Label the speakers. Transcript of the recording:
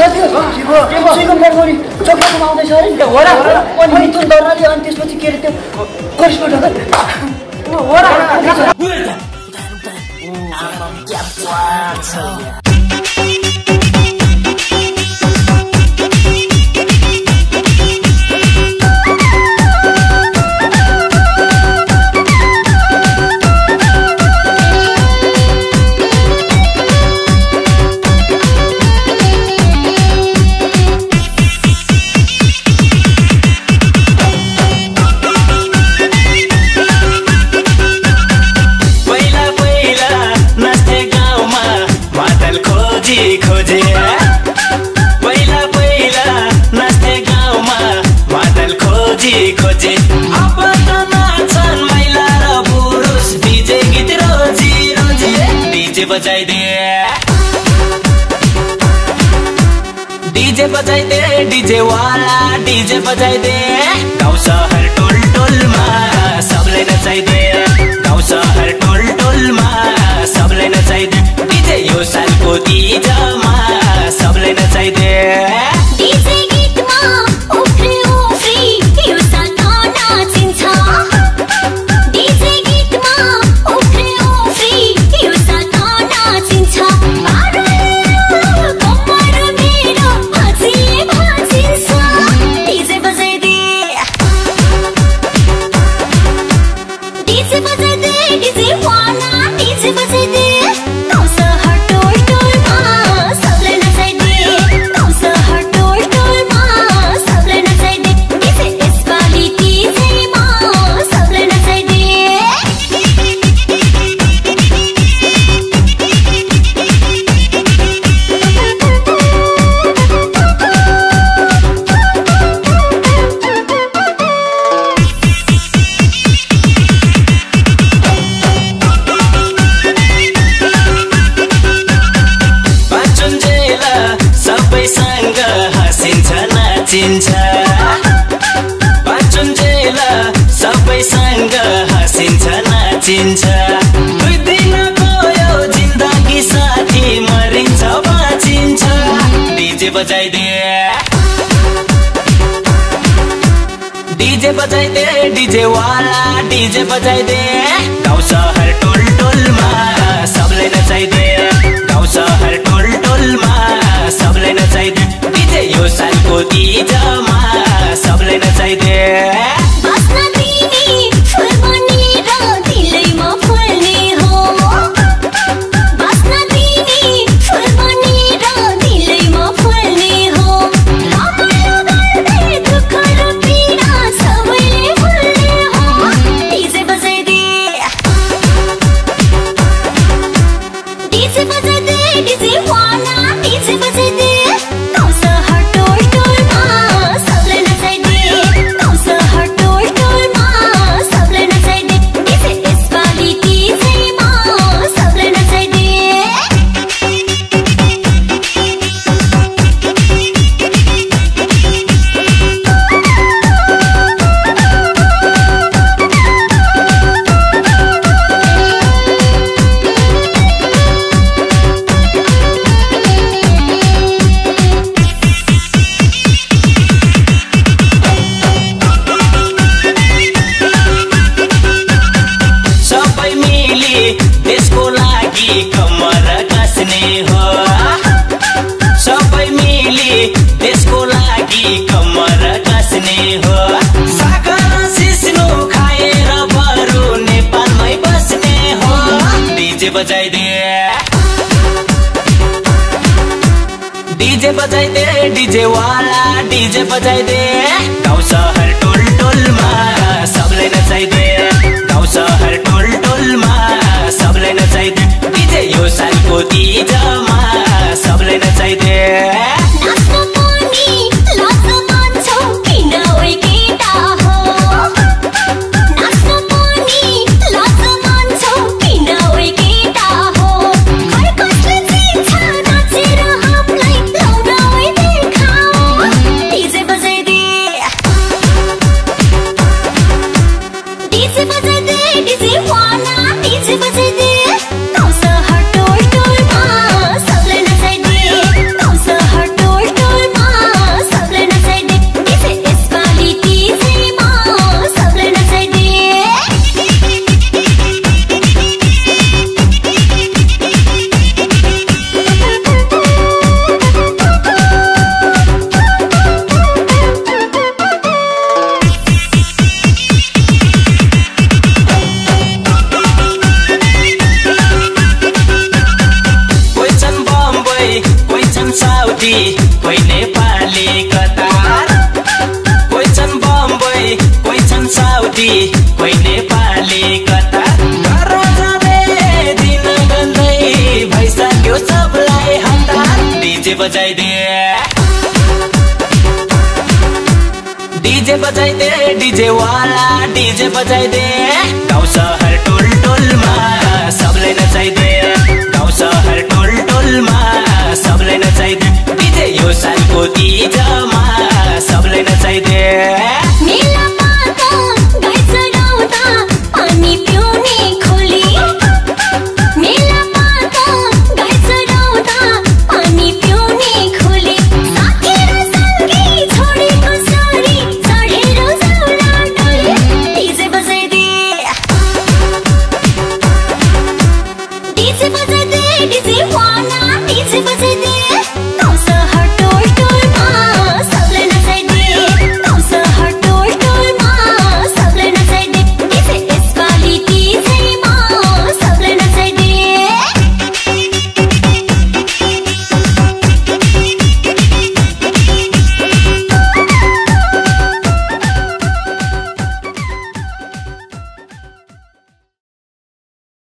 Speaker 1: साथीहरू गरी चक्रामा आउँदैछ अरे अनि मिथुन दर्नाले अनि त्यसपछि के अरे त्यो करिश्मा ढकाल
Speaker 2: हो र
Speaker 3: बजाइदे बजाइ दे डिजे वाला डिजे बजाइदे गाउँ सहर टोल टोलमा सबले नचाइ नचाइदे गाउँ सहर टोल टोलमा सबले नचाइ दे डिजे यो सालको तिजमा सबले नचाइ दे बाँचिन्छ। दुई दिनको यो जिन्दगी साथी मरिन्छ बाँचिन्छ। डिजे बजाइदिए डिजे बजाइदे डिजे वाला डिजे बजाइदे। गाउँ सहर टोल टोलमा सबले नचाइदे गाउँ सहर टोल टोलमा सबले नचाइदे डिजे यो सालको
Speaker 4: दिजमा डीजे वाला डीजे बजाई दे। नाले कता घरमा दिन गन्दै सबलाई डिजे
Speaker 3: बजाइदे दे बजाइदे डिजे वाला डिजे बजाइदे गाउँ सहर टोल टोलमा सबले नचाइदे गाउँ सहर टोल टोलमा सबले नचाइदे डिजे यो सालको तिजमा